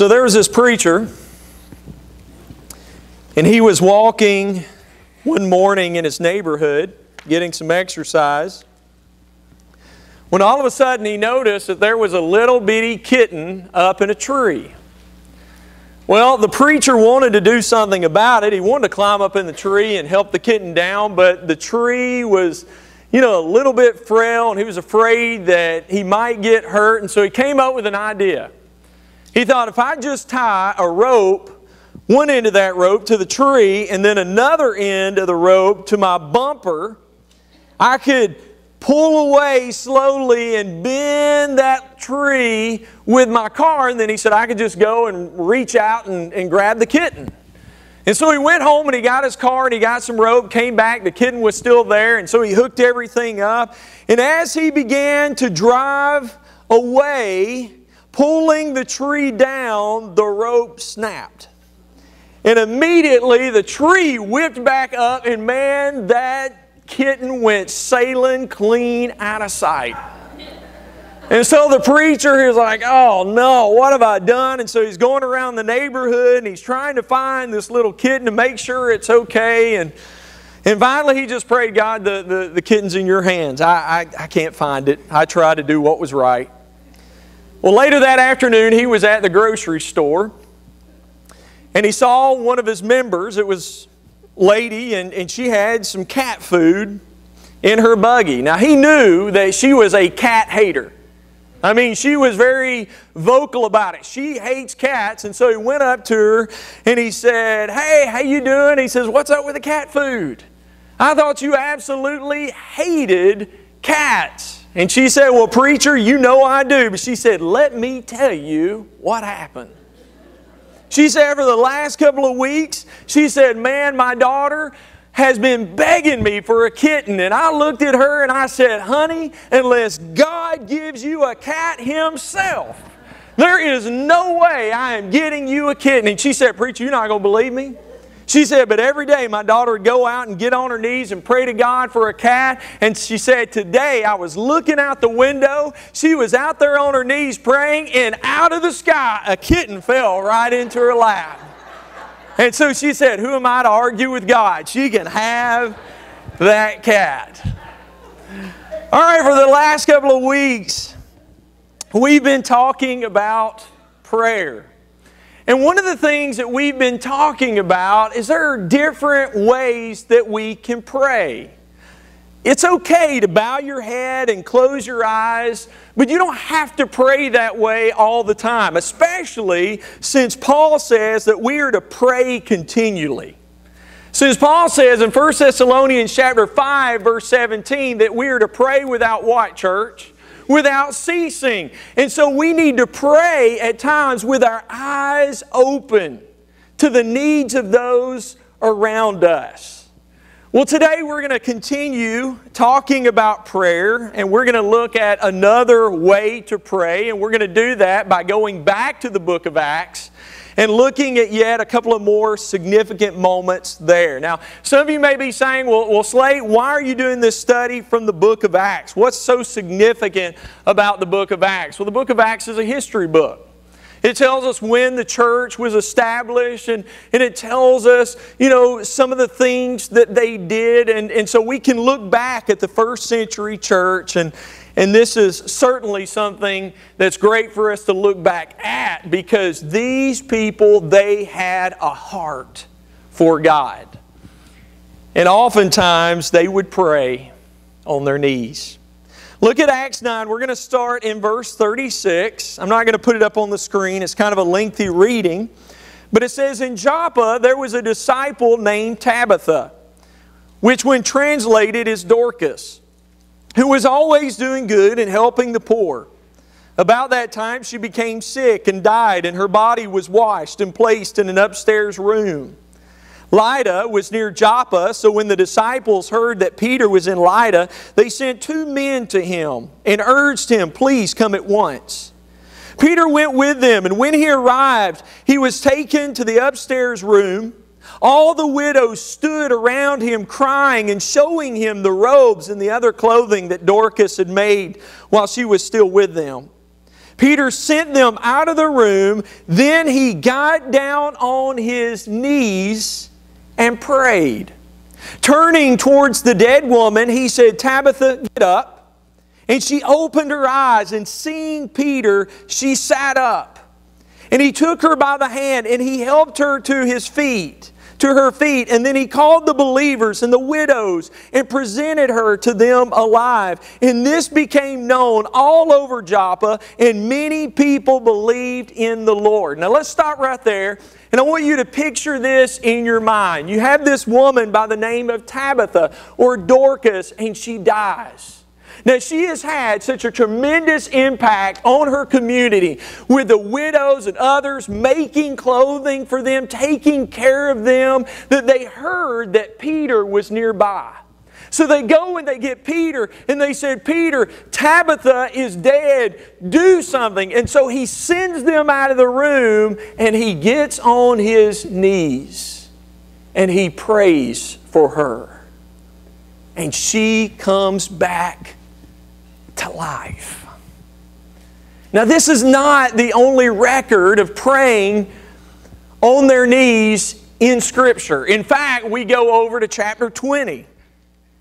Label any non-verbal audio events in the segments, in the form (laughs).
So there was this preacher, and he was walking one morning in his neighborhood getting some exercise when all of a sudden he noticed that there was a little bitty kitten up in a tree. Well, the preacher wanted to do something about it. He wanted to climb up in the tree and help the kitten down, but the tree was, you know, a little bit frail and he was afraid that he might get hurt, and so he came up with an idea. He thought if I just tie a rope, one end of that rope to the tree, and then another end of the rope to my bumper, I could pull away slowly and bend that tree with my car. And then he said I could just go and reach out and, and grab the kitten. And so he went home and he got his car and he got some rope, came back, the kitten was still there, and so he hooked everything up. And as he began to drive away, pulling the tree down, the rope snapped. And immediately the tree whipped back up, and man, that kitten went sailing clean out of sight. And so the preacher is like, oh no, what have I done? And so he's going around the neighborhood and he's trying to find this little kitten to make sure it's okay. And, and finally he just prayed, God, the, the, the kitten's in your hands. I, I, I can't find it. I tried to do what was right. Well, later that afternoon, he was at the grocery store and he saw one of his members. It was lady, and, and she had some cat food in her buggy. Now, he knew that she was a cat hater. I mean, she was very vocal about it. She hates cats, and so he went up to her and he said, "Hey, how you doing?" He says, "What's up with the cat food? I thought you absolutely hated cats." And she said, Well, preacher, you know I do. But she said, Let me tell you what happened. She said, For the last couple of weeks, she said, Man, my daughter has been begging me for a kitten. And I looked at her and I said, Honey, unless God gives you a cat Himself, there is no way I am getting you a kitten. And she said, Preacher, you're not going to believe me? She said, but every day my daughter would go out and get on her knees and pray to God for a cat. And she said, today I was looking out the window. She was out there on her knees praying, and out of the sky, a kitten fell right into her lap. And so she said, Who am I to argue with God? She can have that cat. All right, for the last couple of weeks, we've been talking about prayer. And one of the things that we've been talking about is there are different ways that we can pray. It's okay to bow your head and close your eyes, but you don't have to pray that way all the time, especially since Paul says that we are to pray continually. Since Paul says in 1 Thessalonians chapter 5 verse 17 that we are to pray without what church? Without ceasing. And so we need to pray at times with our eyes open to the needs of those around us. Well, today we're going to continue talking about prayer, and we're going to look at another way to pray, and we're going to do that by going back to the book of Acts and looking at yet a couple of more significant moments there. Now, some of you may be saying, well, well, Slate, why are you doing this study from the book of Acts? What's so significant about the book of Acts? Well, the book of Acts is a history book. It tells us when the church was established and, and it tells us, you know, some of the things that they did. And, and so we can look back at the first century church and, and this is certainly something that's great for us to look back at because these people, they had a heart for God. And oftentimes they would pray on their knees. Look at Acts 9. We're going to start in verse 36. I'm not going to put it up on the screen, it's kind of a lengthy reading. But it says, In Joppa there was a disciple named Tabitha, which when translated is Dorcas who was always doing good and helping the poor. About that time, she became sick and died, and her body was washed and placed in an upstairs room. Lydda was near Joppa, so when the disciples heard that Peter was in Lydda, they sent two men to him and urged him, Please come at once. Peter went with them, and when he arrived, he was taken to the upstairs room. All the widows stood around him crying and showing him the robes and the other clothing that Dorcas had made while she was still with them. Peter sent them out of the room. Then he got down on his knees and prayed. Turning towards the dead woman, he said, Tabitha, get up. And she opened her eyes, and seeing Peter, she sat up. And he took her by the hand, and he helped her to his feet to her feet. And then he called the believers and the widows and presented her to them alive. And this became known all over Joppa, and many people believed in the Lord. Now let's stop right there. And I want you to picture this in your mind. You have this woman by the name of Tabitha or Dorcas, and she dies. Now, she has had such a tremendous impact on her community with the widows and others making clothing for them, taking care of them, that they heard that Peter was nearby. So they go and they get Peter and they said, Peter, Tabitha is dead. Do something. And so he sends them out of the room and he gets on his knees and he prays for her. And she comes back to life. Now, this is not the only record of praying on their knees in Scripture. In fact, we go over to chapter 20.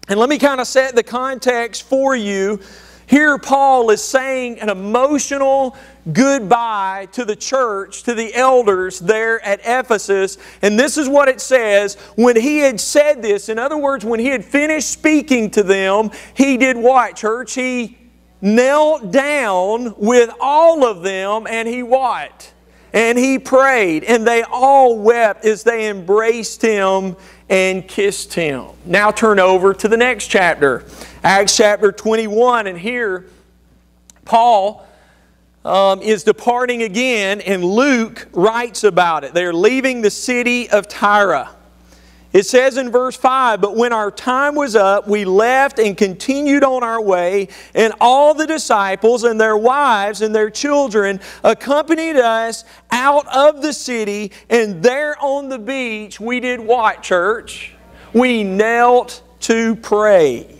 And let me kind of set the context for you. Here, Paul is saying an emotional goodbye to the church, to the elders there at Ephesus. And this is what it says. When he had said this, in other words, when he had finished speaking to them, he did what, church? He knelt down with all of them and he what? And he prayed, and they all wept as they embraced him and kissed him. Now turn over to the next chapter, Acts chapter 21, and here Paul um, is departing again, and Luke writes about it. They're leaving the city of Tyre. It says in verse 5 But when our time was up, we left and continued on our way, and all the disciples and their wives and their children accompanied us out of the city, and there on the beach we did what, church? We knelt to pray.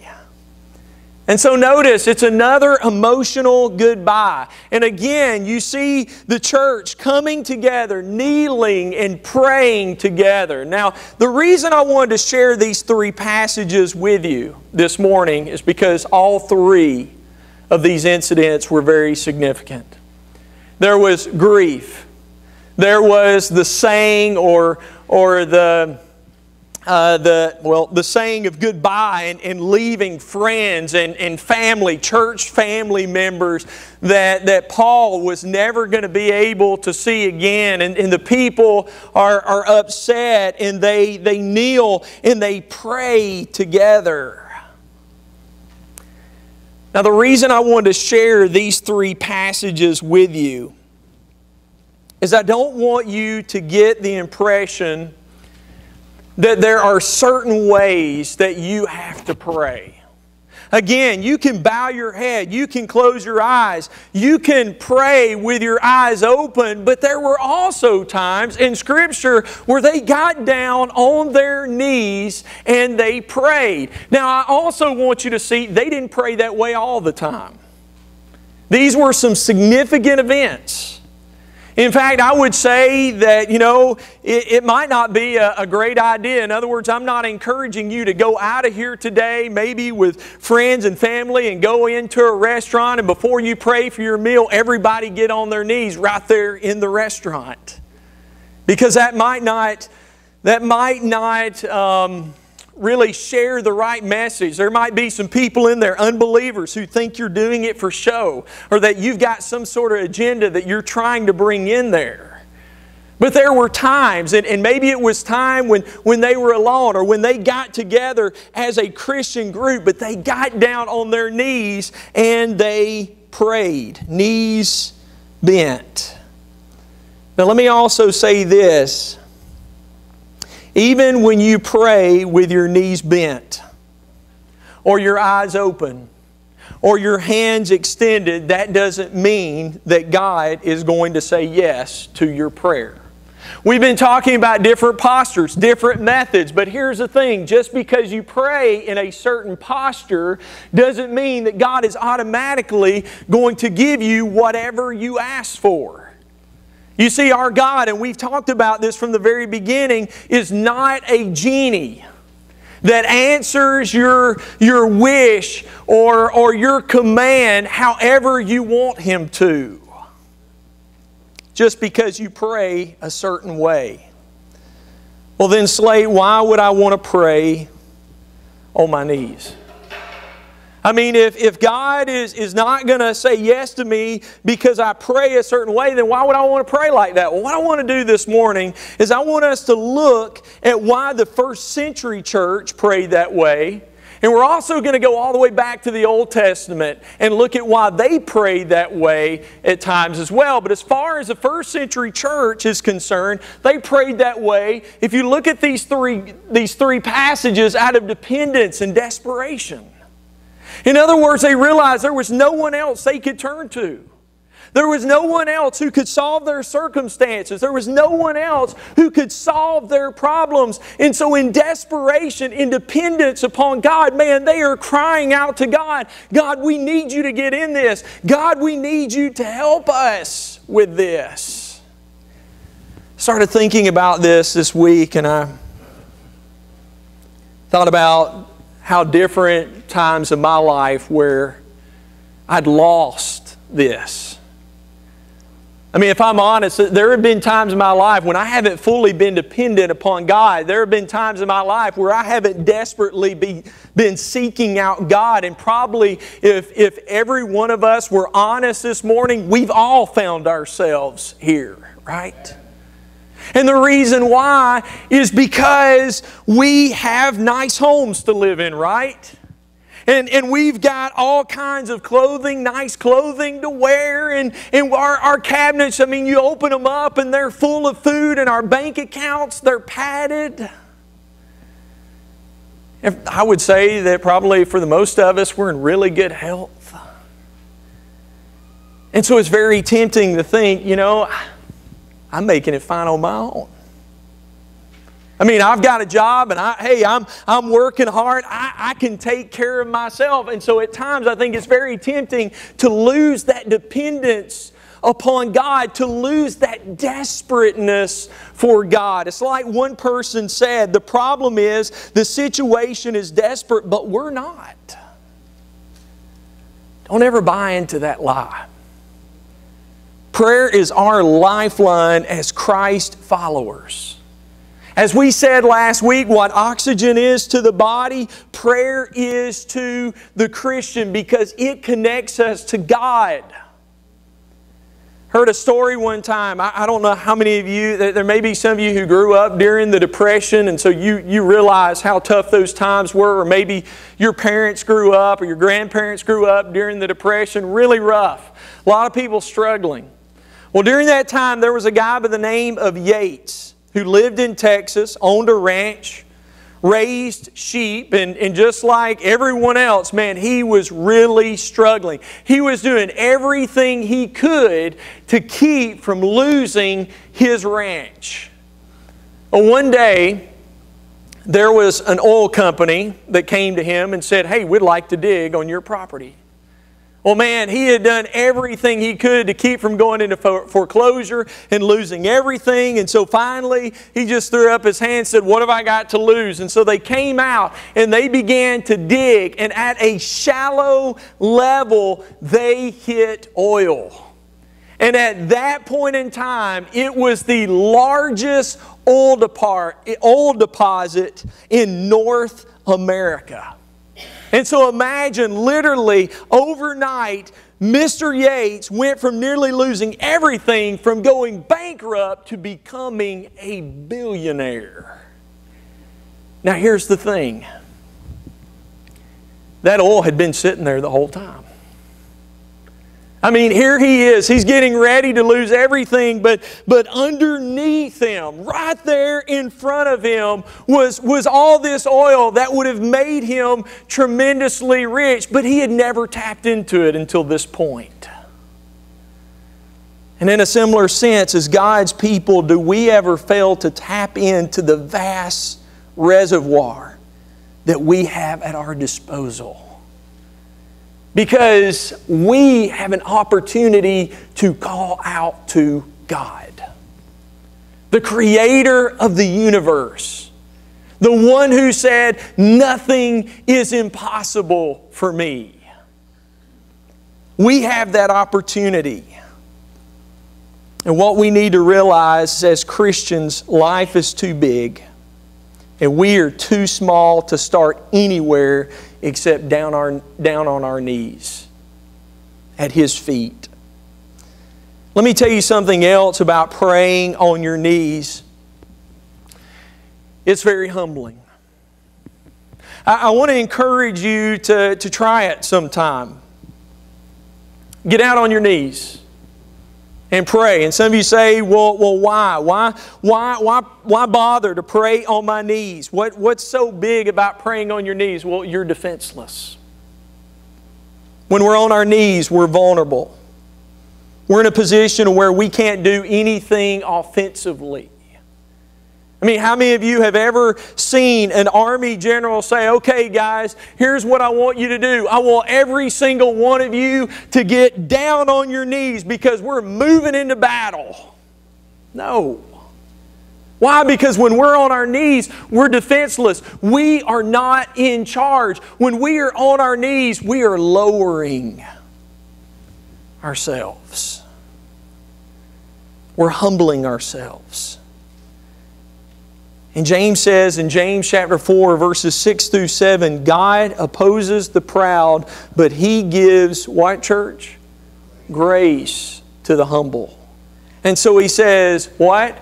And so notice it's another emotional goodbye. And again, you see the church coming together, kneeling and praying together. Now, the reason I wanted to share these three passages with you this morning is because all three of these incidents were very significant. There was grief. There was the saying or, or the uh, the well the saying of goodbye and, and leaving friends and, and family church family members that, that paul was never going to be able to see again. And, and the people are, are upset and they, they kneel and they pray together. Now the reason i wanted to share these three passages with you is i don't want you to get the impression that there are certain ways that you have to pray. Again, you can bow your head, you can close your eyes, you can pray with your eyes open, but there were also times in Scripture where they got down on their knees and they prayed. Now, I also want you to see they didn't pray that way all the time. These were some significant events. In fact, I would say that, you know, it, it might not be a, a, great idea. In other words, I'm not encouraging you to go out of here today, maybe with friends and family, and go into a restaurant, and before you pray for your meal, everybody get on their knees right there in the restaurant. Because that might not, that might not, um, really share the right message. There might be some people in there, unbelievers, who think you're doing it for show or that you've got some sort of agenda that you're trying to bring in there. But there were times, and, and maybe it was time when, when they were alone or when they got together as a Christian group, but they got down on their knees and they prayed, knees bent. Now, let me also say this even when you pray with your knees bent, or your eyes open, or your hands extended, that doesn't mean that God is going to say yes to your prayer. We've been talking about different postures, different methods, but here's the thing just because you pray in a certain posture doesn't mean that God is automatically going to give you whatever you ask for. You see, our God, and we've talked about this from the very beginning, is not a genie that answers your, your wish or, or your command however you want Him to just because you pray a certain way. Well, then, Slate, why would I want to pray on my knees? I mean, if, if God is, is not going to say yes to me because I pray a certain way, then why would I want to pray like that? Well, what I want to do this morning is I want us to look at why the first century church prayed that way and we're also going to go all the way back to the Old Testament and look at why they prayed that way at times as well. But as far as the first century church is concerned, they prayed that way. If you look at these three, these three passages out of dependence and desperation. In other words, they realized there was no one else they could turn to. There was no one else who could solve their circumstances. There was no one else who could solve their problems. And so, in desperation, in dependence upon God, man, they are crying out to God God, we need you to get in this. God, we need you to help us with this. Started thinking about this this week, and I thought about how different times of my life where I'd lost this. I mean, if I'm honest, there have been times in my life when I haven't fully been dependent upon God. There have been times in my life where I haven't desperately be, been seeking out God. And probably, if, if every one of us were honest this morning, we've all found ourselves here, right? And the reason why is because we have nice homes to live in, right? And, and we've got all kinds of clothing, nice clothing to wear. And, and our, our cabinets, I mean, you open them up and they're full of food, and our bank accounts, they're padded. And I would say that probably for the most of us, we're in really good health. And so it's very tempting to think, you know, I'm making it fine on my own. I mean, I've got a job and I, hey, I'm, I'm working hard. I, I can take care of myself. And so at times I think it's very tempting to lose that dependence upon God, to lose that desperateness for God. It's like one person said the problem is the situation is desperate, but we're not. Don't ever buy into that lie. Prayer is our lifeline as Christ followers. As we said last week, what oxygen is to the body, prayer is to the Christian because it connects us to God. Heard a story one time. I, I, don't know how many of you, there may be some of you who grew up during the Depression, and so you, you realize how tough those times were, or maybe your parents grew up or your grandparents grew up during the Depression. Really rough. A lot of people struggling. Well, during that time, there was a guy by the name of Yates who lived in Texas, owned a ranch, raised sheep, and, and just like everyone else, man, he was really struggling. He was doing everything he could to keep from losing his ranch. Well, one day, there was an oil company that came to him and said, Hey, we'd like to dig on your property. Well, man, he had done everything he could to keep from going into foreclosure and losing everything. And so finally, he just threw up his hand and said, What have I got to lose? And so they came out and they began to dig. And at a shallow level, they hit oil. And at that point in time, it was the largest oil, deposit in North America. And so imagine literally overnight, Mr. Yates went from nearly losing everything from going bankrupt to becoming a billionaire. Now, here's the thing that oil had been sitting there the whole time. I mean, here he is. He's getting ready to lose everything, but, but underneath him, right there in front of him, was, was all this oil that would have made him tremendously rich, but he had never tapped into it until this point. And in a similar sense, as God's people, do we ever fail to tap into the vast reservoir that we have at our disposal? Because we have an opportunity to call out to God, the creator of the universe, the one who said, Nothing is impossible for me. We have that opportunity. And what we need to realize as Christians, life is too big. And we are too small to start anywhere except down, our, down on our knees at His feet. Let me tell you something else about praying on your knees. It's very humbling. I, I want to encourage you to, to try it sometime. Get out on your knees and pray. And some of you say, well, well why? Why, why, why, why bother to pray on my knees? What, what's so big about praying on your knees? Well, you're defenseless. When we're on our knees, we're vulnerable. We're in a position where we can't do anything offensively. I mean, how many of you have ever seen an army general say, okay, guys, here's what I want you to do. I want every single one of you to get down on your knees because we're moving into battle? No. Why? Because when we're on our knees, we're defenseless. We are not in charge. When we are on our knees, we are lowering ourselves. We're humbling ourselves. And James says in James chapter 4, verses 6 through 7, God opposes the proud, but He gives what church? Grace to the humble. And so He says, What?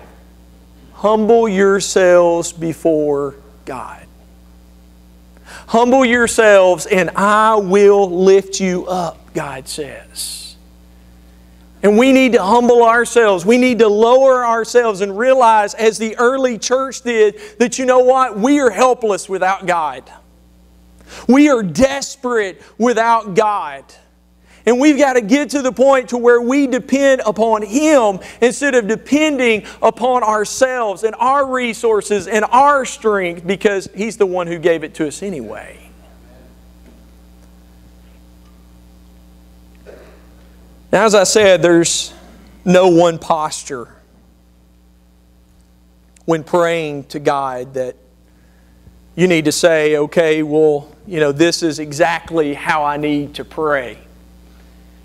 Humble yourselves before God. Humble yourselves, and I will lift you up, God says. And we need to humble ourselves. We need to lower ourselves and realize, as the early church did, that you know what? We are helpless without God. We are desperate without God. And we've got to get to the point to where we depend upon Him instead of depending upon ourselves and our resources and our strength because He's the one who gave it to us anyway. Now, as I said, there's no one posture when praying to God that you need to say, okay, well, you know, this is exactly how I need to pray.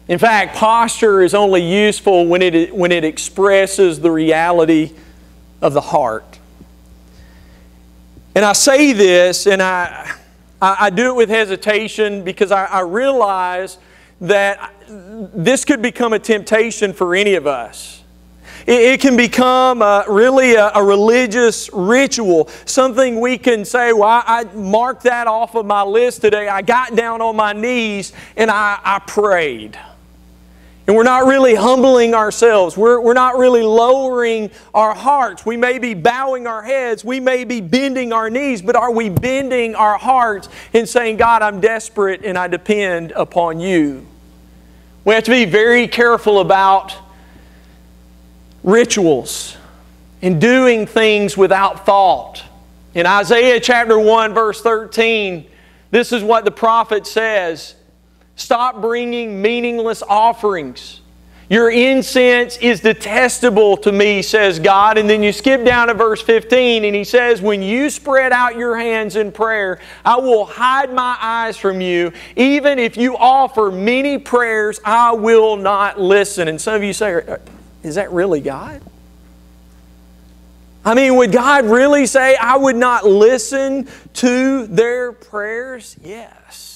In fact, posture is only useful when it, when it expresses the reality of the heart. And I say this, and I, I, do it with hesitation because I, I realize that this could become a temptation for any of us. It, can become a, really a, a, religious ritual, something we can say, well, I, I marked that off of my list today. I got down on my knees and I, I prayed. And we're not really humbling ourselves. We're, we're not really lowering our hearts. We may be bowing our heads. We may be bending our knees, but are we bending our hearts and saying, God, I'm desperate and I depend upon you? We have to be very careful about rituals and doing things without thought. In Isaiah chapter 1, verse 13, this is what the prophet says Stop bringing meaningless offerings. Your incense is detestable to me, says God. And then you skip down to verse 15, and he says, When you spread out your hands in prayer, I will hide my eyes from you. Even if you offer many prayers, I will not listen. And some of you say, uh, Is that really God? I mean, would God really say, I would not listen to their prayers? Yes.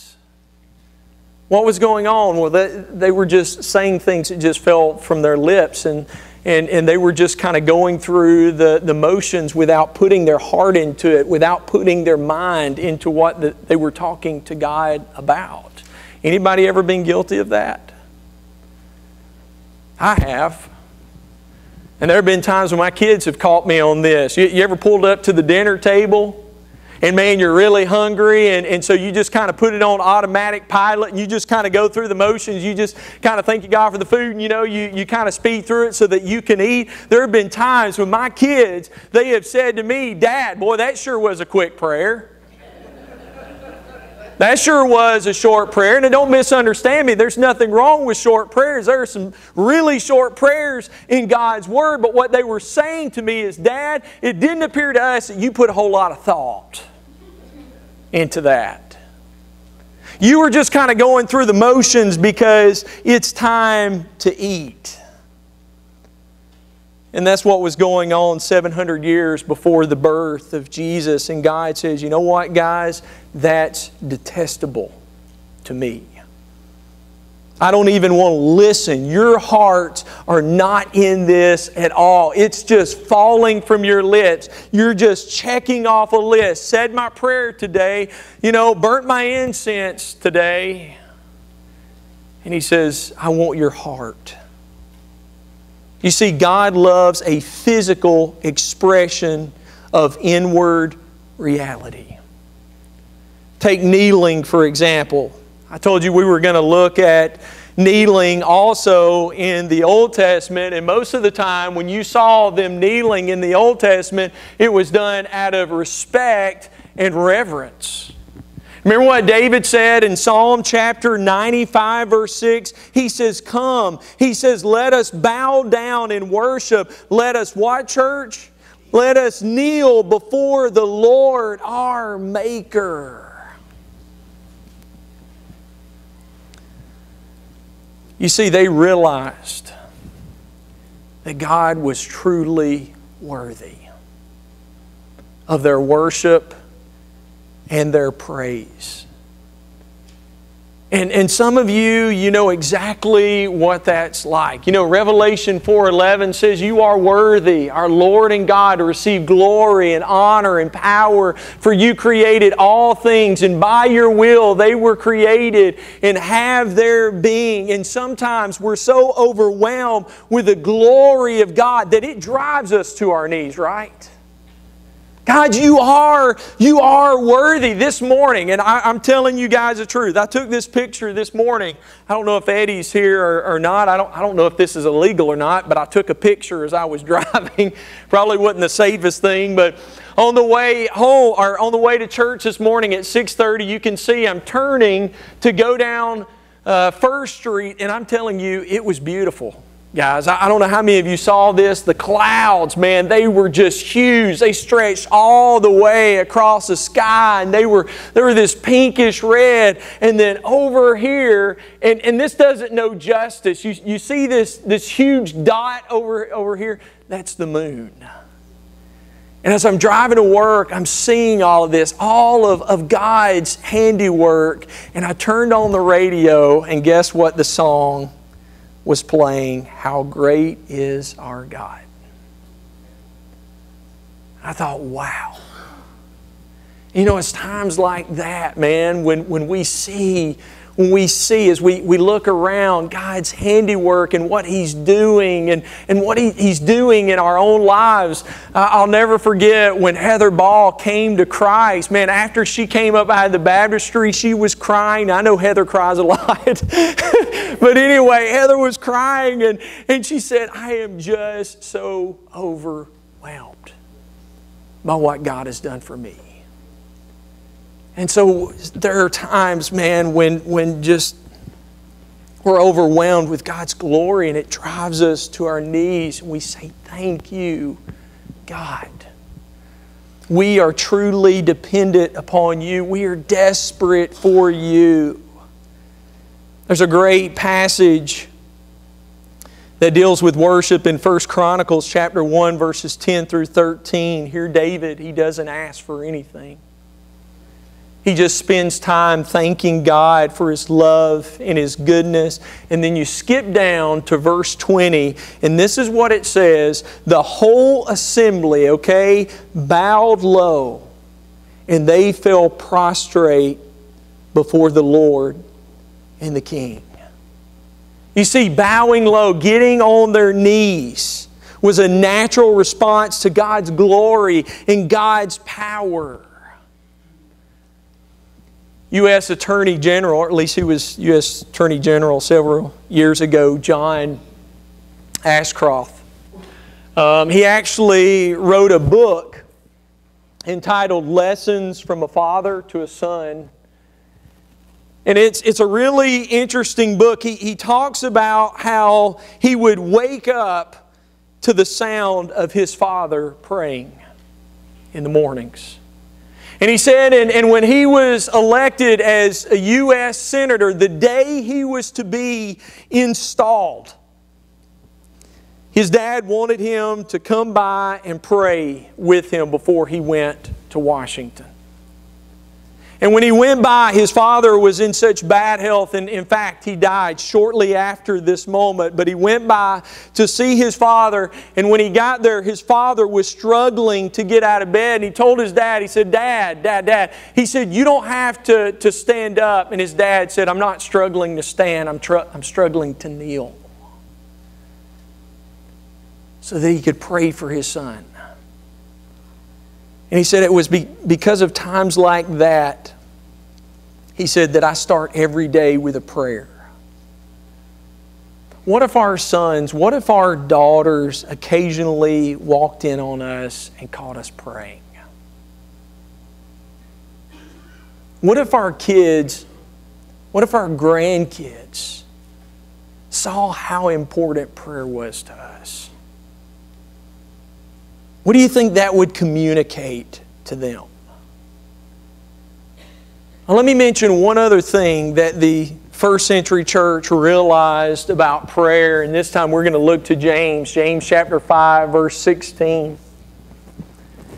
What was going on? Well, they, they were just saying things that just fell from their lips, and, and, and they were just kind of going through the, the motions without putting their heart into it, without putting their mind into what the, they were talking to God about. Anybody ever been guilty of that? I have. And there have been times when my kids have caught me on this. You, you ever pulled up to the dinner table and man, you're really hungry, and, and so you just kind of put it on automatic pilot, and you just kind of go through the motions. You just kind of thank you, God, for the food, and you know, you, you kind of speed through it so that you can eat. There have been times when my kids, they have said to me, Dad, boy, that sure was a quick prayer. That sure was a short prayer. And don't misunderstand me, there's nothing wrong with short prayers. There are some really short prayers in God's Word, but what they were saying to me is, Dad, it didn't appear to us that you put a whole lot of thought into that. You were just kind of going through the motions because it's time to eat. And that's what was going on 700 years before the birth of Jesus. And God says, you know what, guys? That's detestable to me. I don't even want to listen. Your hearts are not in this at all. It's just falling from your lips. You're just checking off a list. Said my prayer today, you know, burnt my incense today. And He says, I want your heart. You see, God loves a physical expression of inward reality. Take kneeling, for example. I told you we were going to look at kneeling also in the Old Testament, and most of the time when you saw them kneeling in the Old Testament, it was done out of respect and reverence. Remember what David said in Psalm chapter 95, verse 6? He says, Come. He says, Let us bow down and worship. Let us, what, church? Let us kneel before the Lord our Maker. You see, they realized that God was truly worthy of their worship and their praise. And, and some of you, you know exactly what that's like. You know, Revelation 4.11 says, You are worthy, our Lord and God, to receive glory and honor and power, for you created all things, and by your will they were created and have their being. And sometimes we're so overwhelmed with the glory of God that it drives us to our knees, right? God, you are, you are worthy this morning. And I, am telling you guys the truth. I took this picture this morning. I don't know if Eddie's here or, or, not. I don't, I don't know if this is illegal or not, but I took a picture as I was (laughs) driving. Probably wasn't the safest thing, but on the way home or on the way to church this morning at 6:30, you can see I'm turning to go down uh, First Street, and I'm telling you, it was beautiful guys. I don't know how many of you saw this. The clouds, man, they were just huge. They stretched all the way across the sky, and they were they were this pinkish red. And then over here, and, and this doesn't know justice. You, you see this, this huge dot over, over here? That's the moon. And as I'm driving to work, I'm seeing all of this, all of, of God's handiwork. And I turned on the radio, and guess what the song was playing, How Great is Our God. I thought, wow. You know, it's times like that, man, when, when we see when we see as we, we look around God's handiwork and what He's doing and, and what he, He's doing in our own lives. Uh, I'll never forget when Heather Ball came to Christ. Man, after she came up out of the baptistry, she was crying. I know Heather cries a lot. (laughs) but anyway, Heather was crying and, and she said, I am just so overwhelmed by what God has done for me. And so there are times, man, when, when just we're overwhelmed with God's glory and it drives us to our knees and we say, Thank you, God. We are truly dependent upon you. We are desperate for you. There's a great passage that deals with worship in 1 Chronicles chapter 1 verses 10 through 13. Here David, he doesn't ask for anything. He just spends time thanking God for His love and His goodness. And then you skip down to verse 20, and this is what it says The whole assembly, okay, bowed low, and they fell prostrate before the Lord and the King. You see, bowing low, getting on their knees, was a natural response to God's glory and God's power. U.S. Attorney General, or at least he was U.S. Attorney General several years ago, John Ashcroft. Um, he actually wrote a book entitled Lessons from a Father to a Son. And it's, it's a really interesting book. He, he talks about how he would wake up to the sound of his father praying in the mornings. And he said, and, and when he was elected as a U.S. Senator, the day he was to be installed, his dad wanted him to come by and pray with him before he went to Washington. And when he went by, his father was in such bad health, and in fact, he died shortly after this moment. But he went by to see his father, and when he got there, his father was struggling to get out of bed. And he told his dad, he said, Dad, Dad, Dad. He said, You don't have to, to stand up. And his dad said, I'm not struggling to stand, I'm, tr- I'm struggling to kneel. So that he could pray for his son. And he said it was be, because of times like that, he said, that I start every day with a prayer. What if our sons, what if our daughters occasionally walked in on us and caught us praying? What if our kids, what if our grandkids saw how important prayer was to us? What do you think that would communicate to them? Let me mention one other thing that the first century church realized about prayer, and this time we're going to look to James, James chapter 5, verse 16.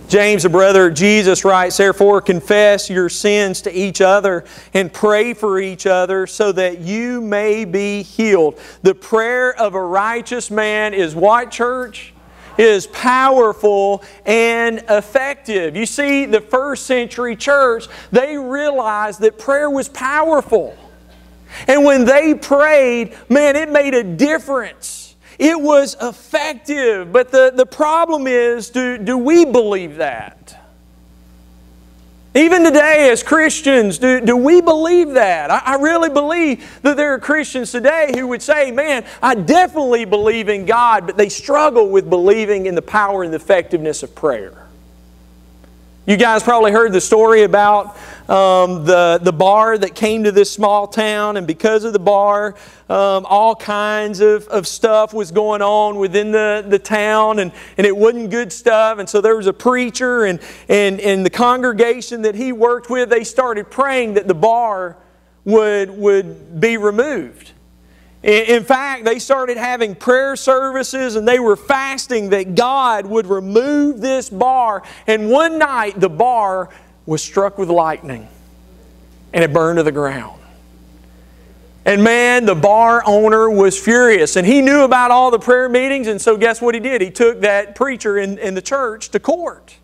James, a brother of Jesus, writes, Therefore, confess your sins to each other and pray for each other so that you may be healed. The prayer of a righteous man is what, church? Is powerful and effective. You see, the first century church, they realized that prayer was powerful. And when they prayed, man, it made a difference. It was effective. But the, the problem is do, do we believe that? Even today, as Christians, do, do we believe that? I, I, really believe that there are Christians today who would say, Man, I definitely believe in God, but they struggle with believing in the power and the effectiveness of prayer. You guys probably heard the story about um, the, the bar that came to this small town, and because of the bar, um, all kinds of, of stuff was going on within the, the town, and, and it wasn't good stuff. And so there was a preacher, and, and, and the congregation that he worked with, they started praying that the bar would, would be removed. In fact, they started having prayer services and they were fasting that God would remove this bar. And one night, the bar was struck with lightning and it burned to the ground. And man, the bar owner was furious. And he knew about all the prayer meetings. And so, guess what he did? He took that preacher in, in the church to court.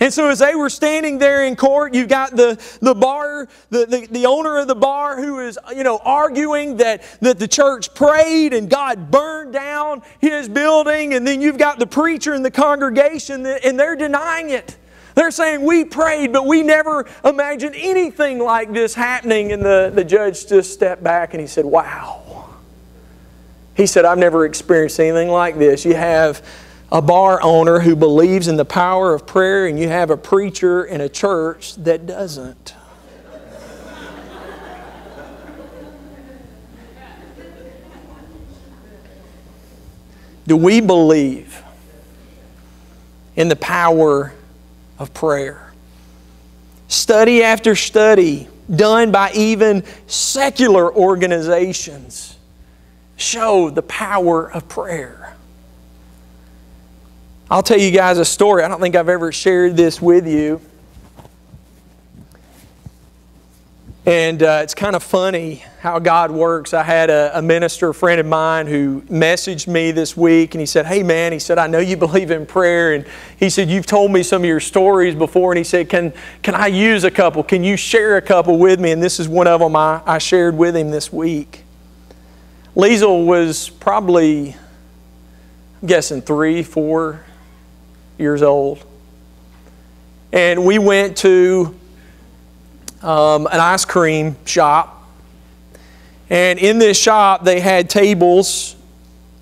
And so as they were standing there in court, you've got the, the bar, the, the, the, owner of the bar who is, you know, arguing that, that the church prayed and God burned down his building. And then you've got the preacher and the congregation that, and they're denying it. They're saying, we prayed, but we never imagined anything like this happening. And the, the judge just stepped back and he said, wow. He said, I've never experienced anything like this. You have a bar owner who believes in the power of prayer, and you have a preacher in a church that doesn't. Do we believe in the power of prayer? Study after study, done by even secular organizations, show the power of prayer. I'll tell you guys a story. I don't think I've ever shared this with you. And uh, it's kind of funny how God works. I had a, a, minister friend of mine who messaged me this week and he said, Hey man, he said, I know you (laughs) believe in prayer. And he said, You've told me some of your stories before. And he said, Can, can I use a couple? Can you share a couple with me? And this is one of them I, I shared with him this week. Liesel was probably, I'm guessing, three, four years old. And we went to um, an ice cream shop. And in this shop, they had tables.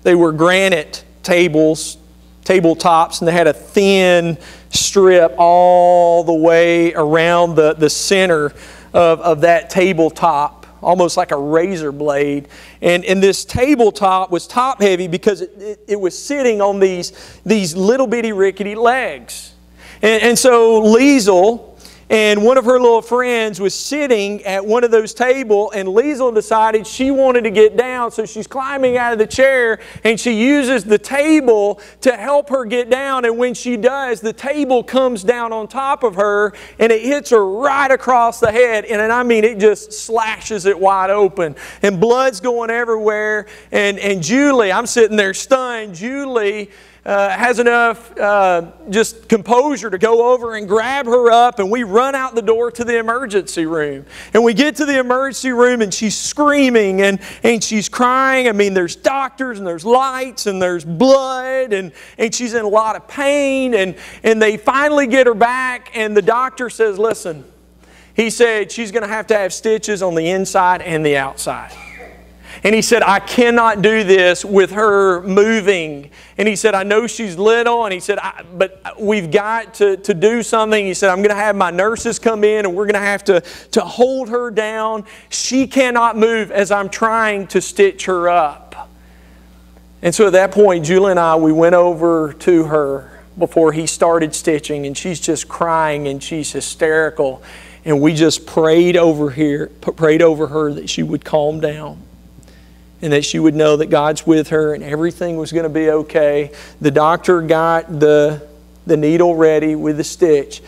They were granite tables, tabletops, and they had a thin strip all the way around the, the center of, of that tabletop, almost like a razor blade. And, and this tabletop was top heavy because it, it, it was sitting on these, these little bitty rickety legs. And, and so Liesel, and one of her little friends was sitting at one of those tables, and Liesel decided she wanted to get down, so she's climbing out of the chair, and she uses the table to help her get down. And when she does, the table comes down on top of her, and it hits her right across the head. And, and I mean, it just slashes it wide open, and blood's going everywhere. And, and Julie, I'm sitting there stunned. Julie, uh, has enough uh, just composure to go over and grab her up, and we run out the door to the emergency room. And we get to the emergency room, and she's screaming and, and she's crying. I mean, there's doctors, and there's lights, and there's blood, and, and she's in a lot of pain. And, and they finally get her back, and the doctor says, Listen, he said she's going to have to have stitches on the inside and the outside. And he said, I cannot do this with her moving. And he said, I know she's little. And he said, but we've got to, to do something. He said, I'm going to have my nurses come in and we're going to have to, to hold her down. She cannot move as I'm trying to stitch her up. And so at that point, Julie and I, we went over to her before he started stitching, and she's just crying and she's hysterical. And we just prayed over here, prayed over her that she would calm down and that she would know that God's with her and everything was going to be okay. The doctor got the, the needle ready with the stitch.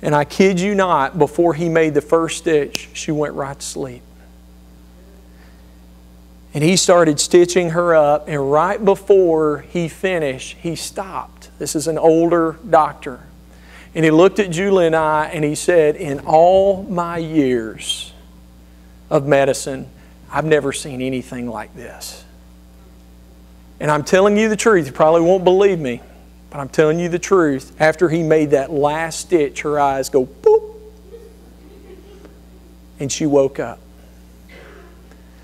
And I kid you not, before he made the first stitch, she went right to sleep. And he started stitching her up, and right before he finished, he stopped. This is an older doctor. And he looked at Julie and I and he said, In all my years of medicine, I've never seen anything like this. And I'm telling you the truth. You probably won't believe me, but I'm telling you the truth. After he made that last stitch, her eyes go boop, and she woke up.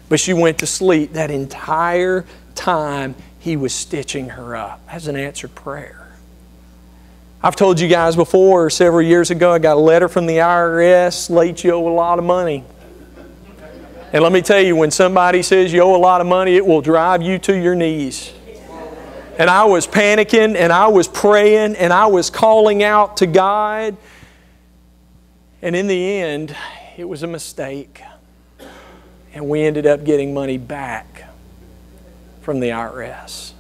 But she went to sleep that entire time he was stitching her up as an answered prayer. I've told you guys before, several years ago, I got a letter from the IRS, late you owe a lot of money. And let me tell you, when somebody says you owe a lot of money, it will drive you to your knees. And I was panicking and I was praying and I was calling out to God. And in the end, it was a mistake. And we ended up getting money back from the IRS.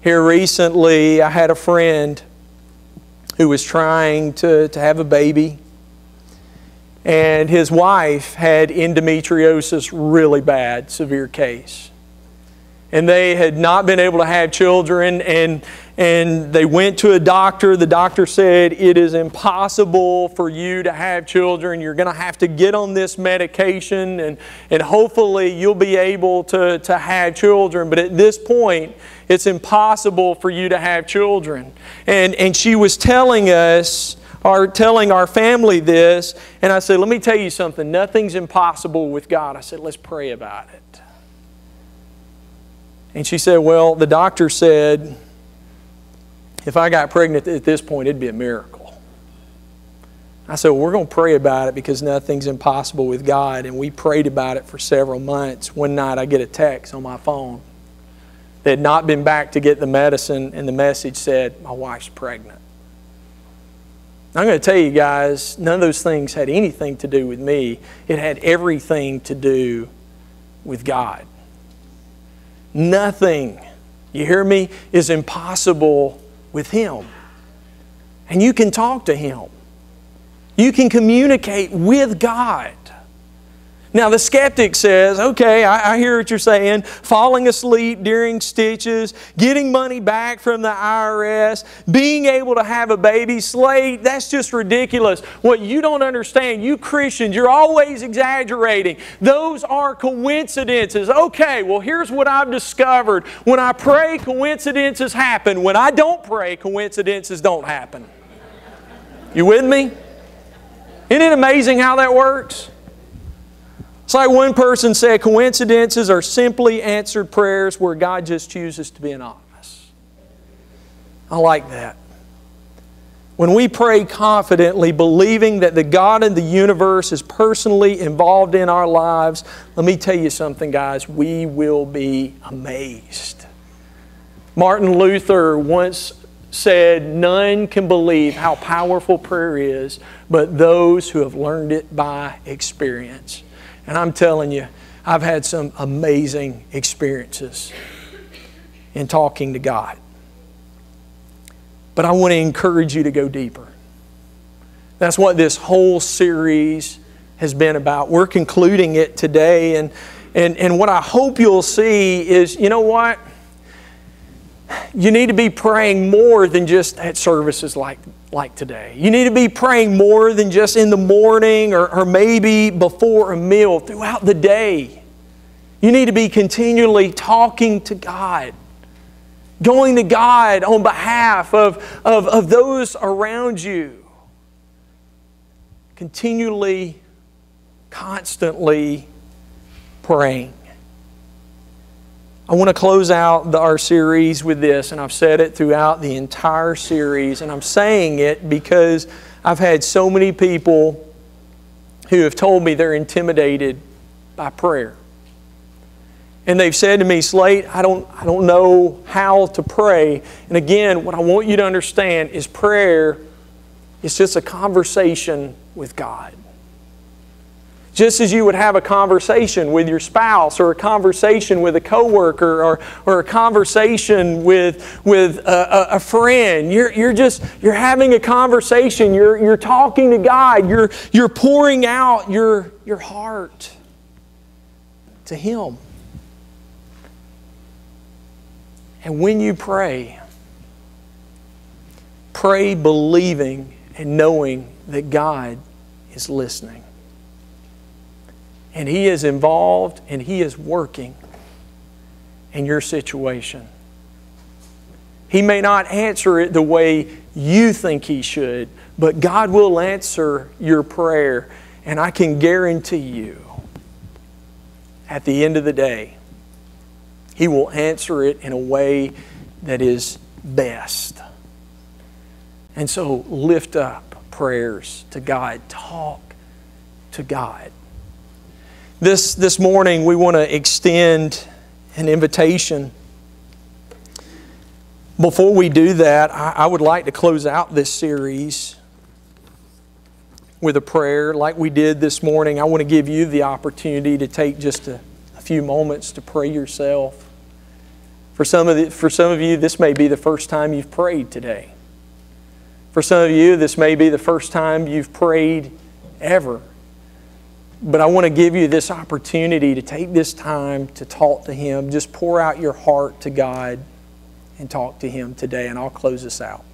Here recently, I had a friend who was trying to, to have a baby and his wife had endometriosis really bad, severe case. And they had not been able to have children, and, and they went to a doctor. The doctor said, It is impossible for you to have children. You're going to have to get on this medication, and, and hopefully you'll be able to, to have children. But at this point, it's impossible for you to have children. And, and she was telling us are telling our family this, and I said, Let me tell you something. Nothing's impossible with God. I said, Let's pray about it. And she said, Well, the doctor said, if I got pregnant at this point, it'd be a miracle. I said, well, We're going to pray about it because nothing's impossible with God. And we prayed about it for several months. One night I get a text on my phone. They had not been back to get the medicine, and the message said, My wife's pregnant. I'm going to tell you guys, none of those things had anything to do with me. It had everything to do with God. Nothing, you hear me, is impossible with Him. And you can talk to Him, you can communicate with God. Now, the skeptic says, okay, I, I, hear what you're saying. Falling asleep during stitches, getting money back from the IRS, being able to have a baby, slate, that's just ridiculous. What you don't understand, you Christians, you're always exaggerating. Those are coincidences. Okay, well, here's what I've discovered. When I pray, coincidences happen. When I don't pray, coincidences don't happen. You with me? Isn't it amazing how that works? It's like one person said coincidences are simply answered prayers where God just chooses to be anonymous. I like that. When we pray confidently, believing that the God in the universe is personally involved in our lives, let me tell you something, guys, we will be amazed. Martin Luther once said, None can believe how powerful prayer is but those who have learned it by experience. And I'm telling you, I've had some amazing experiences in talking to God. But I want to encourage you to go deeper. That's what this whole series has been about. We're concluding it today, and, and, and what I hope you'll see is you know what? You need to be praying more than just at services like, like today. You need to be praying more than just in the morning or, or maybe before a meal, throughout the day. You need to be continually talking to God going to God on behalf of, of, of those around you. Continually, constantly praying. I want to close out the, our series with this, and I've said it throughout the entire series, and I'm saying it because I've had so many people who have told me they're intimidated by prayer and they've said to me, Slate, I don't, I don't know how to pray. And again, what I want you to understand is prayer is just a conversation with God. Just as you would have a conversation with your spouse or a conversation with a coworker or, or a conversation with, with a, a, friend. You're, you're just you're having a conversation. You're, you're talking to God. You're, you're pouring out your, your heart to Him. And when you pray, pray believing and knowing that God is listening. And He is involved and He is working in your situation. He may not answer it the way you think He should, but God will answer your prayer. And I can guarantee you, at the end of the day, he will answer it in a way that is best. And so lift up prayers to God, talk to God. This, this morning, we want to extend an invitation. Before we do that, I, I would like to close out this series with a prayer like we did this morning. I want to give you the opportunity to take just a, a few moments to pray yourself. For some, of the, for some of you, this may be the first time you've prayed today. For some of you, this may be the first time you've prayed ever. But I want to give you this opportunity to take this time to talk to Him. Just pour out your heart to God and talk to Him today, and I'll close this out.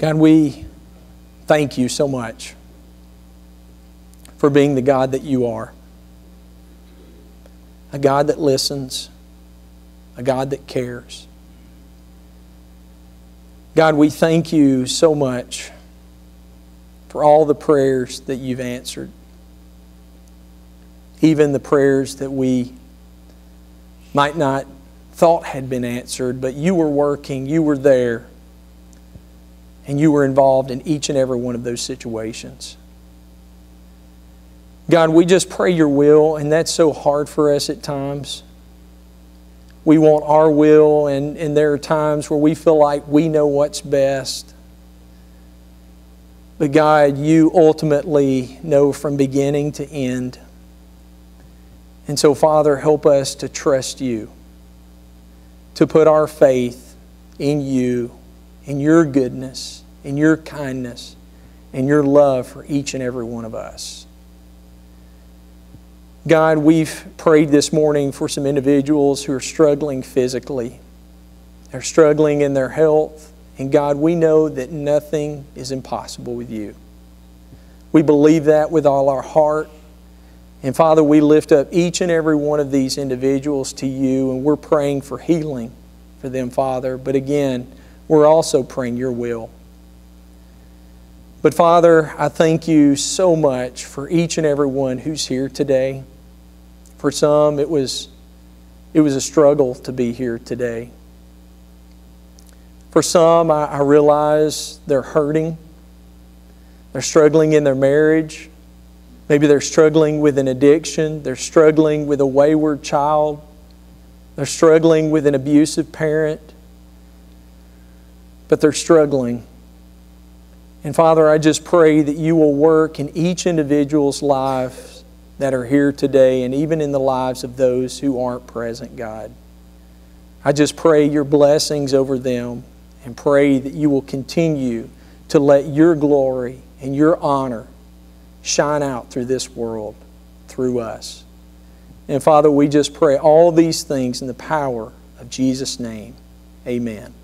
God, we thank you so much for being the God that you are. A God that listens, a God that cares. God, we thank you so much for all the prayers that you've answered, even the prayers that we might not thought had been answered, but you were working, you were there and you were involved in each and every one of those situations. God, we just pray your will, and that's so hard for us at times. We want our will, and, and there are times where we feel like we know what's best. But God, you ultimately know from beginning to end. And so, Father, help us to trust you, to put our faith in you, in your goodness, in your kindness, in your love for each and every one of us. God, we've prayed this morning for some individuals who are struggling physically. They're struggling in their health. And God, we know that nothing is impossible with you. We believe that with all our heart. And Father, we lift up each and every one of these individuals to you, and we're praying for healing for them, Father. But again, we're also praying your will. But Father, I thank you so much for each and every one who's here today. For some, it was, it was a struggle to be here today. For some, I, I realize they're hurting. They're struggling in their marriage. Maybe they're struggling with an addiction. They're struggling with a wayward child. They're struggling with an abusive parent. But they're struggling. And Father, I just pray that you will work in each individual's life that are here today and even in the lives of those who aren't present, God. I just pray your blessings over them and pray that you will continue to let your glory and your honor shine out through this world, through us. And Father, we just pray all these things in the power of Jesus' name. Amen.